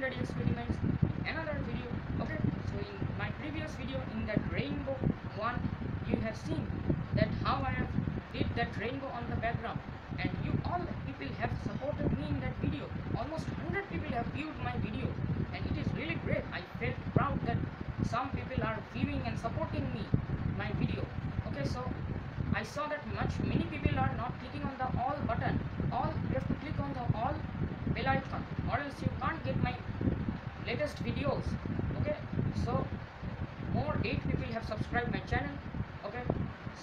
welcome legendary experiments another video. Okay so in my previous video in that rainbow one you have seen that how i have did that rainbow on the background. And you all people have supported me in that video. Almost 100 people have viewed my video. And it is really great. I felt proud that some people are viewing and supporting me my video. Okay so i saw that much many people are not clicking on the all button. All you have to click on the all bell icon or else you can't get my latest videos okay? So more eight people have subscribed my channel okay?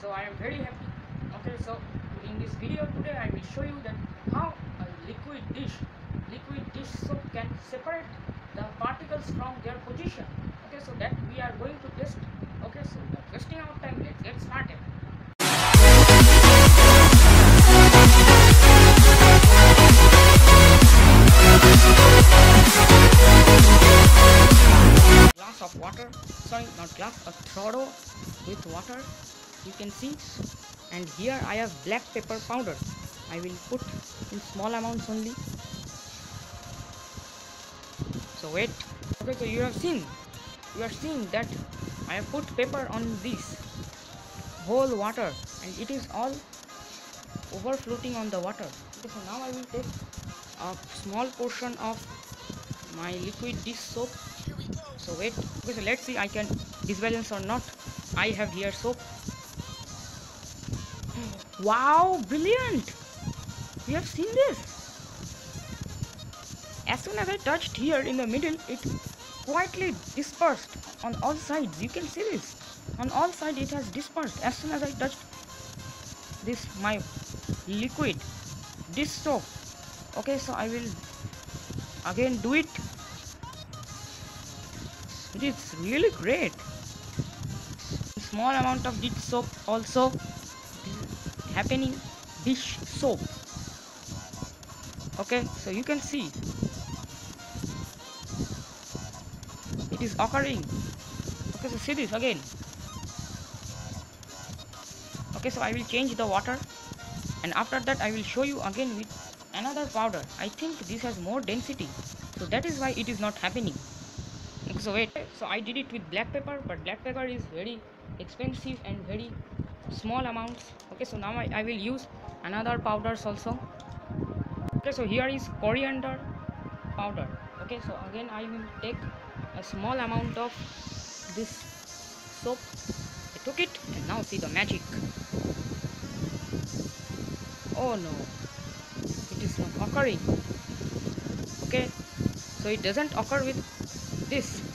So i am very happy okay? So in this video today i will show you that how a liquid dish liquid dish soap can separate the particles from their position okay? So that we are going to test okay? So wasting our time let's get started water you can see and here I have black pepper powder. I will put in small amounts only. So wait. Okay so you have seen. You are seeing that I have put pepper on this whole water and it is all over floating on the water. Okay so now I will take a small portion of my liquid dish soap. So wait. Okay so let's see I can disbalance or not I have here soap. Wow brilliant. You have seen this. As soon as I touched here in the middle it quietly dispersed on all sides. You can see this. On all sides it has dispersed. As soon as I touched this my liquid dish soap. Okay so I will again do it. It is really great small amount of dish soap also. Happening dish soap. Okay so you can see. It is occurring. Okay so see this again. Okay so I will change the water. And after that I will show you again with another powder. I think this has more density. So that is why it is not happening. So wait. So I did it with black pepper but black pepper is very expensive and very small amounts. Okay so now I, I will use another powders also. Okay so here is coriander powder. Okay so again I will take a small amount of this soap. I took it and now see the magic. Oh no. It is not occurring. Okay so it doesn't occur with this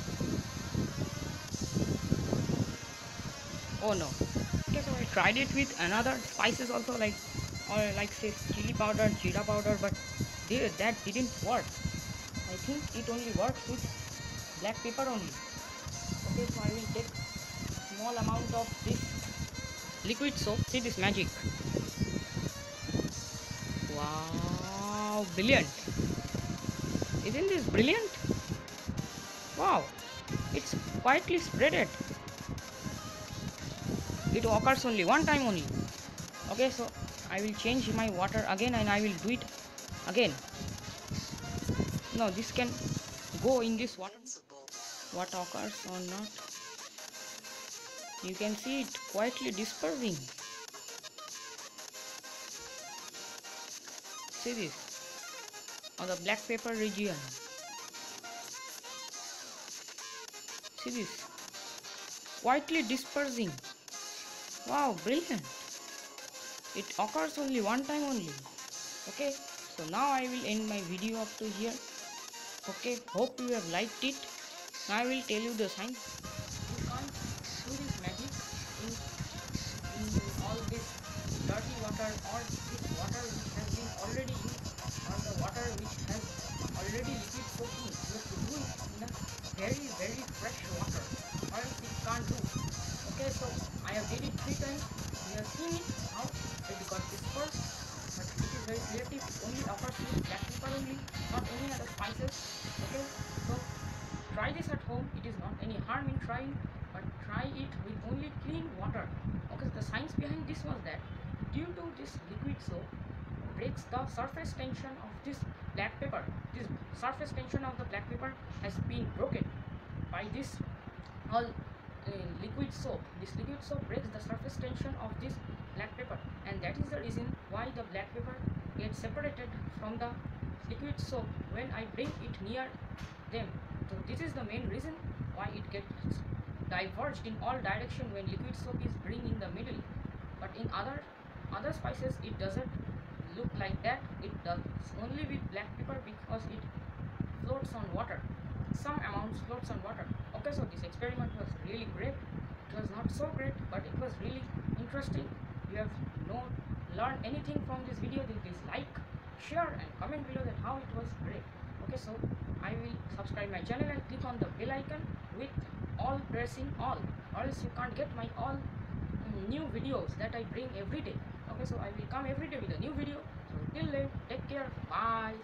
oh no. Okay so I tried it with another spices also like or like say chili powder jeera powder but they, that didn't work. I think it only works with black pepper only. Okay so I will take small amount of this liquid soap. See this magic. Wow brilliant. Isn't this brilliant? Wow it's quietly spreaded. it occurs only one time only. Okay so I will change my water again and I will do it again. No this can go in this water. What occurs or not? You can see it quietly dispersing see this? On the black pepper region. See this? Quietly dispersing wow brilliant. It occurs only one time only. Okay so now i will end my video up to here. Okay hope you have liked it. Now i will tell you the sign. You can't do this magic in, in all this dirty water or this water which has been already used or the water which has water. Okay the science behind this was that due to this liquid soap breaks the surface tension of this black paper. this surface tension of the black paper has been broken by this all uh, liquid soap. This liquid soap breaks the surface tension of this black paper. And that is the reason why the black paper gets separated from the liquid soap when I bring it near them. So this is the main reason why it gets diverged in all direction when liquid soap is bring in the middle. But in other other spices it doesn't look like that. It does only with black pepper because it floats on water. Some amounts floats on water. Okay so this experiment was really great. It was not so great but it was really interesting. You have no learned anything from this video then please like share and comment below that how it was great. Okay so i will subscribe my channel and click on the bell icon all pressing all or else you can't get my all mm, new videos that i bring every day. Okay so i will come every day with a new video. So till then take care. Bye